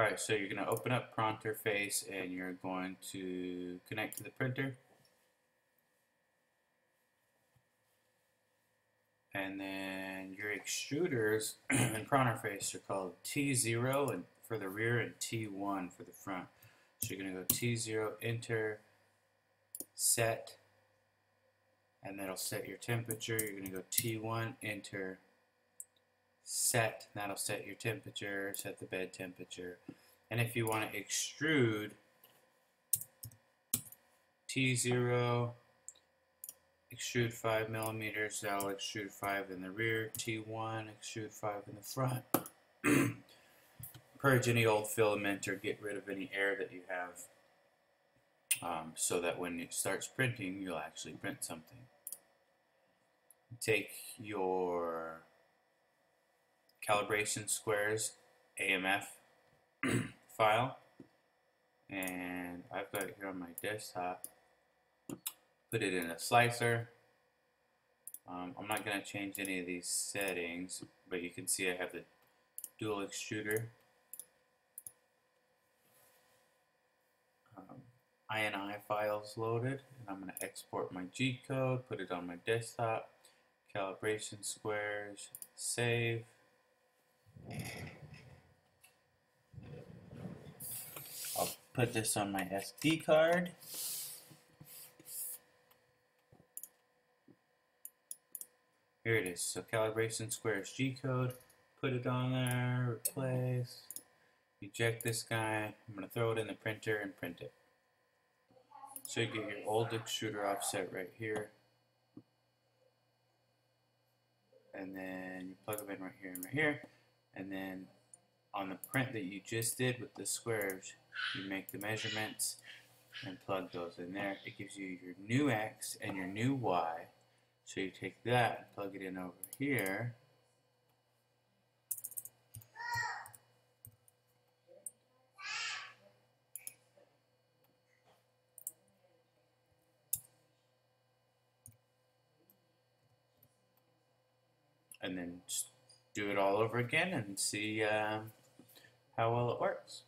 Alright, so you're going to open up Pronterface and you're going to connect to the printer. And then your extruders in Pronterface are called T0 and for the rear and T1 for the front. So you're going to go T0, enter, set, and that'll set your temperature. You're going to go T1, enter, set, that'll set your temperature, set the bed temperature. And if you want to extrude, T0, extrude 5 millimeters, that'll extrude 5 in the rear, T1, extrude 5 in the front. Purge any old filament or get rid of any air that you have um, so that when it starts printing, you'll actually print something. Take your calibration squares AMF file. And I've got it here on my desktop. Put it in a slicer. Um, I'm not going to change any of these settings but you can see I have the dual extruder. Um, INI files loaded and I'm going to export my G code put it on my desktop. Calibration squares save I'll put this on my SD card. Here it is. So calibration squares G code. Put it on there. Replace. Eject this guy. I'm going to throw it in the printer and print it. So you get your old extruder offset right here. And then you plug them in right here and right here. And then on the print that you just did with the squares, you make the measurements and plug those in there. It gives you your new X and your new Y. So you take that and plug it in over here. And then do it all over again and see um, how well it works.